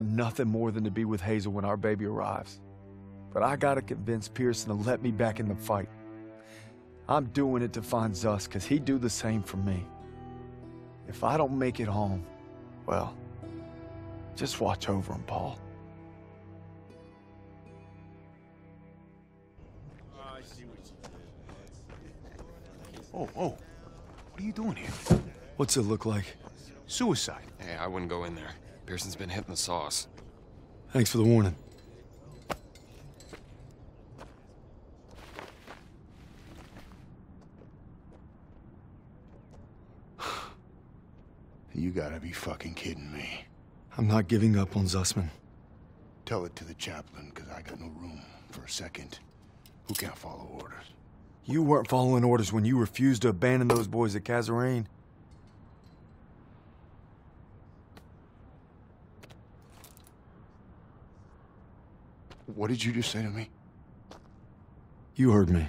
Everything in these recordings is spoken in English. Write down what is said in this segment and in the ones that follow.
Nothing more than to be with Hazel when our baby arrives. But I gotta convince Pierson to let me back in the fight. I'm doing it to find Zus, because he'd do the same for me. If I don't make it home, well, just watch over him, Paul. Oh, oh. What are you doing here? What's it look like? Suicide. Hey, I wouldn't go in there. Pierson's been hitting the sauce. Thanks for the warning. You gotta be fucking kidding me. I'm not giving up on Zussman. Tell it to the chaplain, because I got no room for a second. Who can't follow orders? You weren't following orders when you refused to abandon those boys at Kasserine. What did you just say to me? You heard me.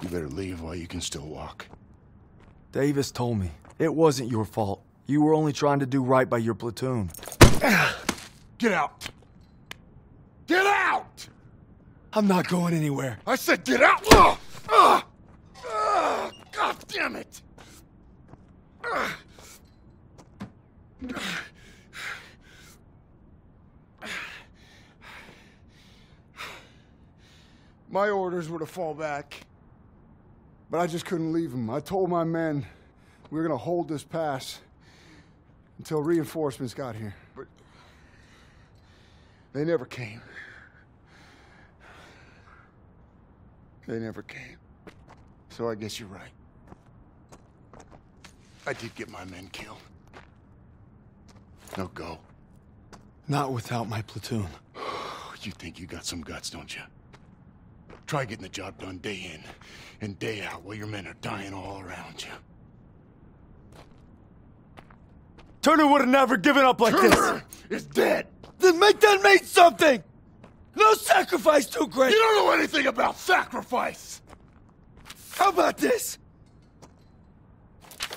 You better leave while you can still walk. Davis told me. It wasn't your fault. You were only trying to do right by your platoon. Get out! Get out! I'm not going anywhere. I said get out! Ugh! Ugh! Ugh! God damn it! Ugh! My orders were to fall back. But I just couldn't leave them. I told my men we were gonna hold this pass until reinforcements got here. But they never came. They never came. So I guess you're right. I did get my men killed. No go. Not without my platoon. You think you got some guts, don't you? Try getting the job done day in and day out while your men are dying all around you. Turner would have never given up like this. Turner is dead! Then make that mean something! No sacrifice too great! You don't know anything about sacrifice! How about this?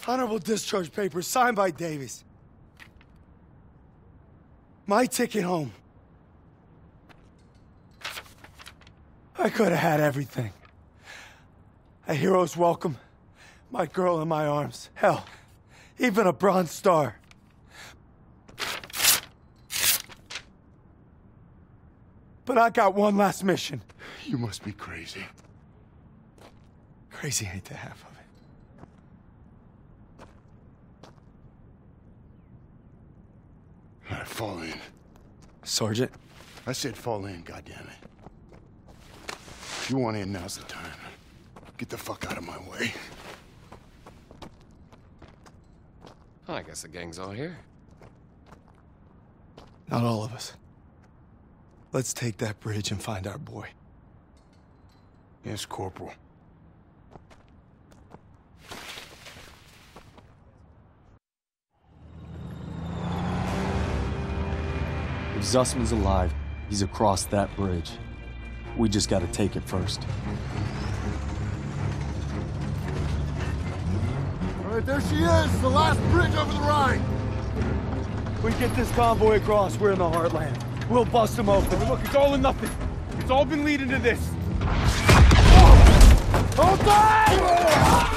Honorable discharge papers signed by Davis. My ticket home. I could have had everything. A hero's welcome, my girl in my arms. Hell, even a Bronze Star. But I got one last mission. You must be crazy. Crazy ain't the half of it. All right, fall in. Sergeant, I said fall in, goddammit. If you want in, now's the time. Get the fuck out of my way. I guess the gang's all here. not all of us. Let's take that bridge and find our boy. Yes, Corporal. If Zussman's alive, he's across that bridge. We just gotta take it first. All right, there she is, the last bridge over the Rhine. We get this convoy across, we're in the heartland. We'll bust them open. Look, it's all or nothing. It's all been leading to this. Hold tight!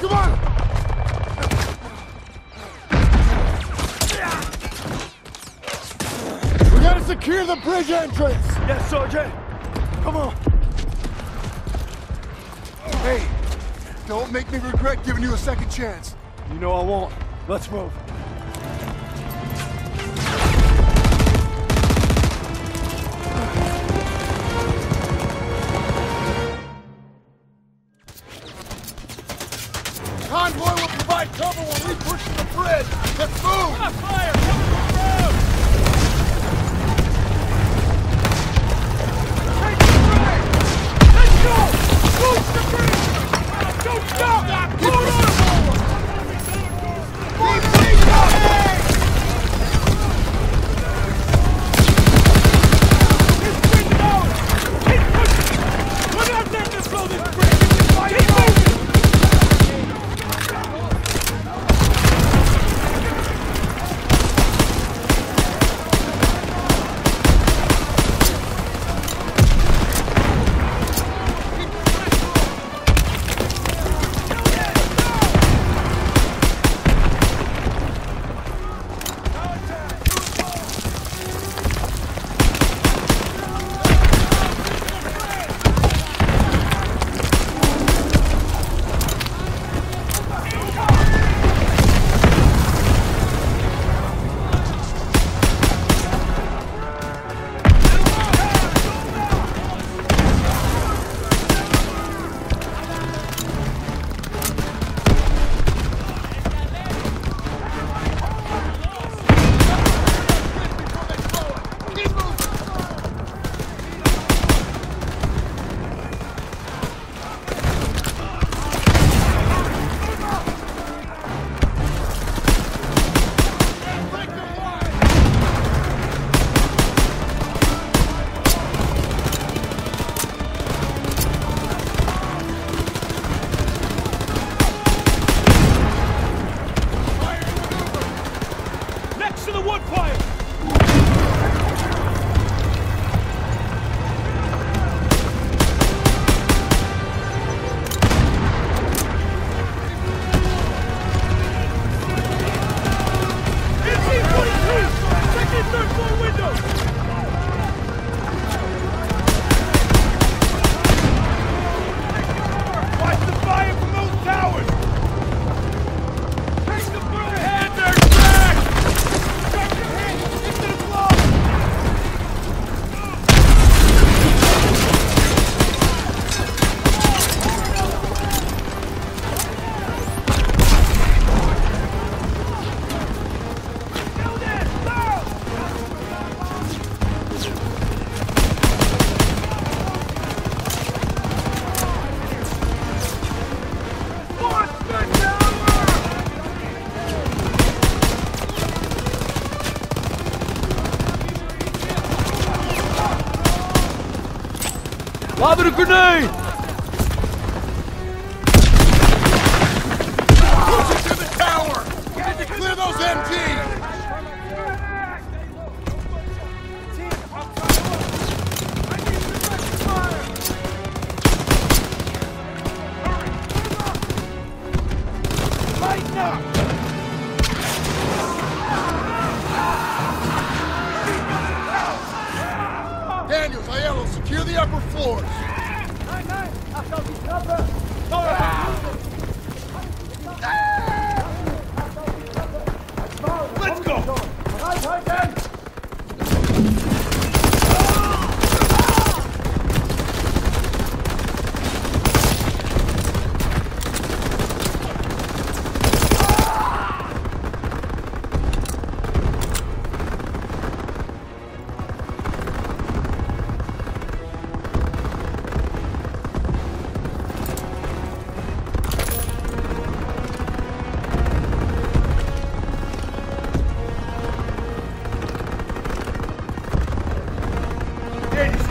Come on! We gotta secure the bridge entrance! Yes, Sergeant! Come on! Hey, don't make me regret giving you a second chance. You know I won't. Let's move. Daniels, Aiello, secure the upper floors. Let's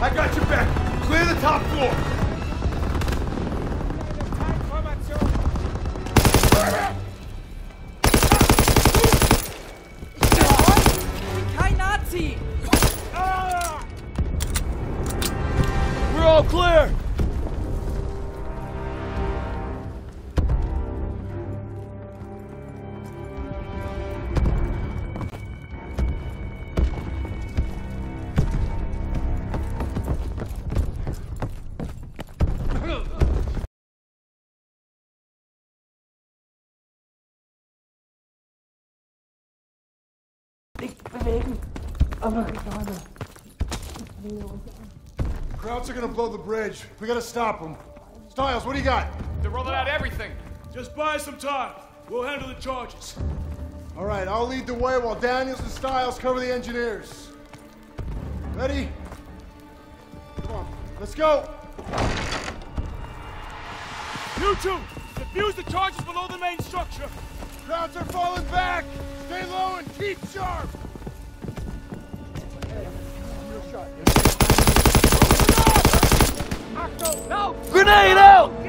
I got your back. Clear the top floor. Krauts are gonna blow the bridge. We gotta stop them. Stiles, what do you got? They're rolling out everything. Just buy some time. We'll handle the charges. All right, I'll lead the way while Daniels and Stiles cover the engineers. Ready? Come on, let's go. You two, defuse the charges below the main structure. Krauts are falling back. Stay low and keep sharp. Grenade out!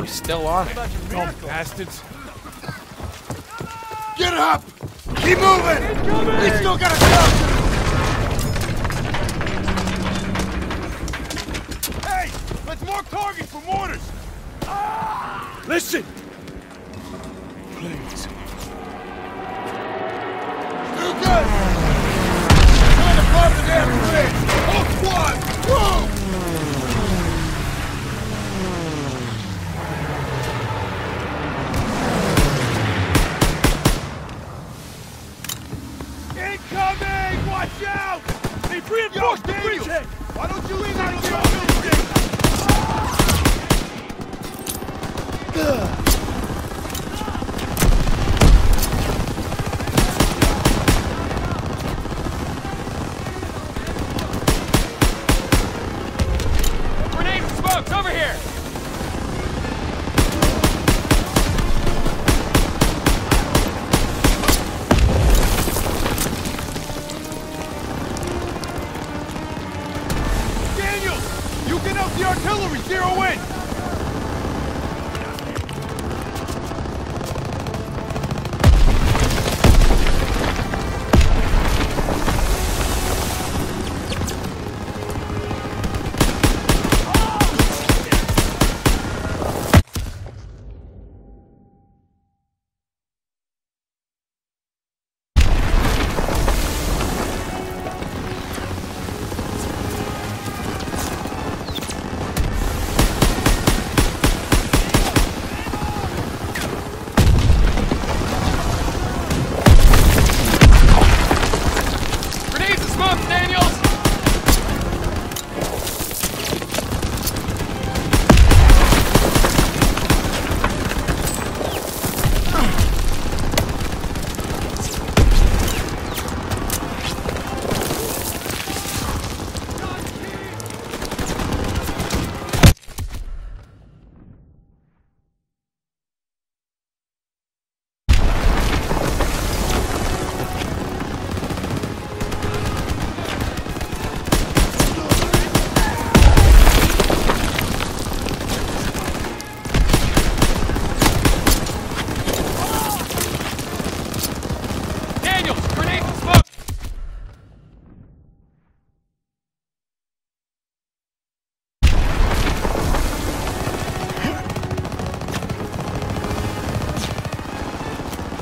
Were still on it. Dumb bastards. Get up! Keep moving! We still got a job to Hey, let's mark targets for mortars. Listen. Please. do. Do good! Trying to climb the damn bridge! Whole squad! Whoa! Watch out! They've reinforced the bridgehead! Why don't you of the building?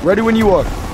Ready when you are.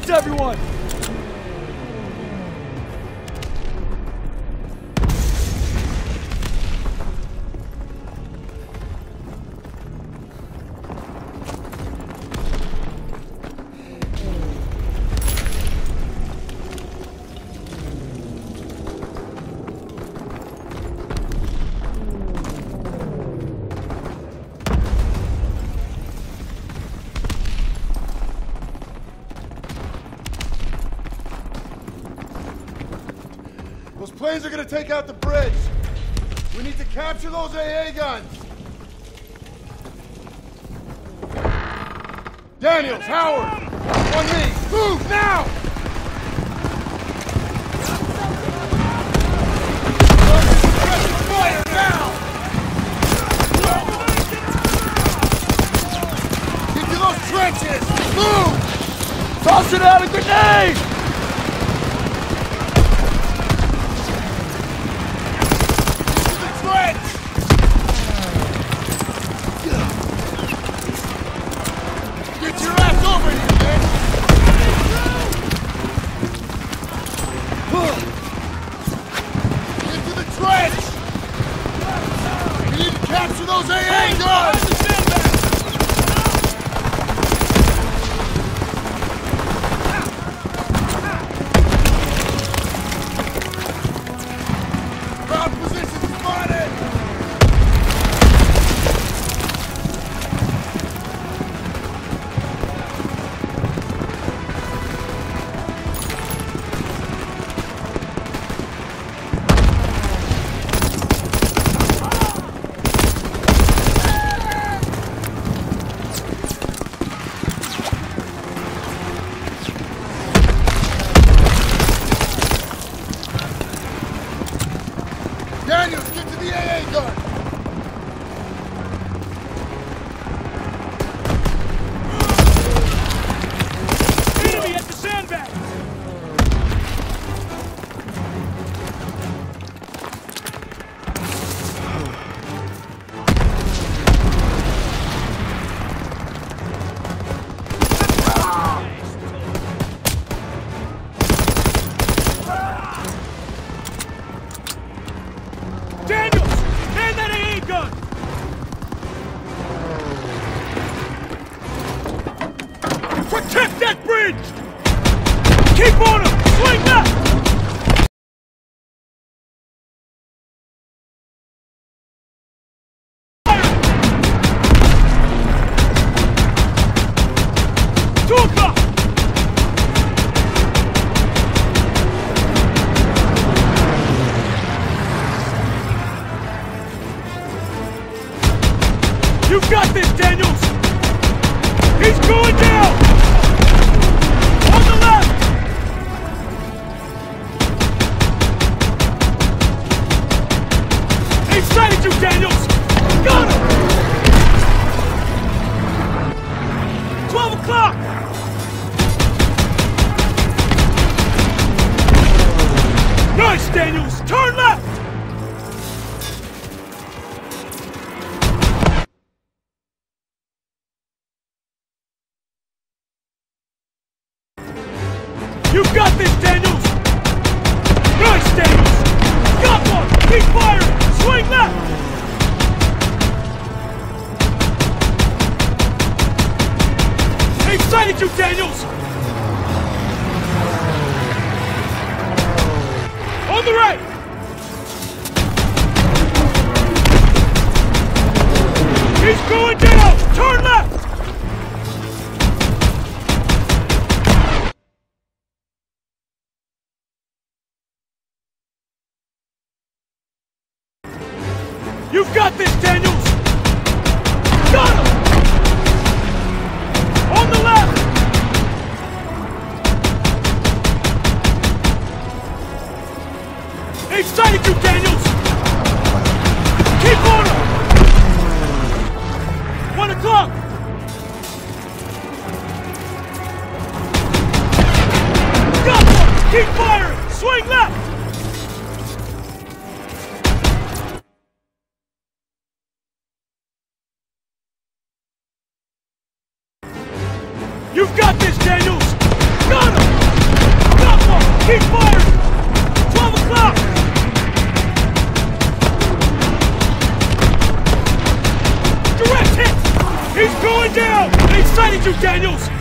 That's everyone! are gonna take out the bridge. We need to capture those AA guns. Daniels, Howard, on me. Move now! Fire now! Get those trenches! Move! Toss it out a grenade! Wait! You've got this, Daniel! down! They sighted you, Daniels!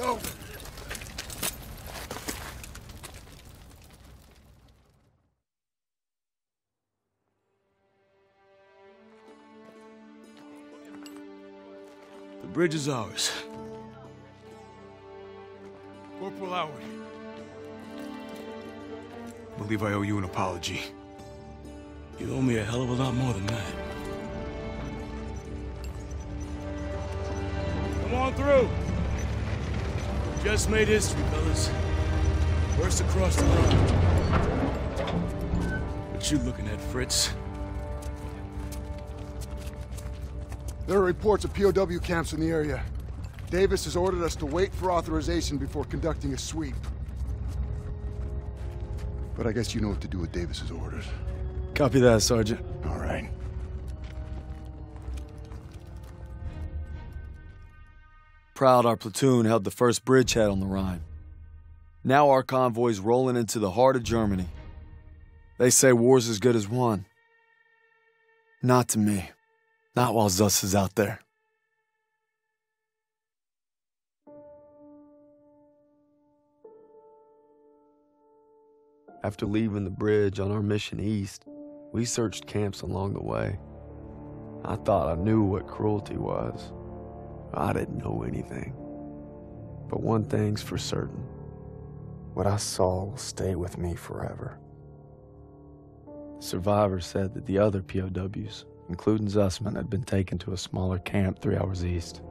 It's over. The bridge is ours. Corporal Howard. I believe I owe you an apology. You owe me a hell of a lot more than that. Come on through. Just made history, fellas. First across the line. What you looking at, Fritz? There are reports of POW camps in the area. Davis has ordered us to wait for authorization before conducting a sweep. But I guess you know what to do with Davis's orders. Copy that, Sergeant. All right. Proud our platoon held the first bridgehead on the Rhine. Now our convoy's rolling into the heart of Germany. They say war's as good as won. Not to me. Not while Zuss is out there. After leaving the bridge on our mission east, we searched camps along the way. I thought I knew what cruelty was. I didn't know anything. But one thing's for certain. What I saw will stay with me forever. The survivors said that the other POWs, including Zussman, had been taken to a smaller camp three hours east.